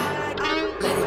I like you.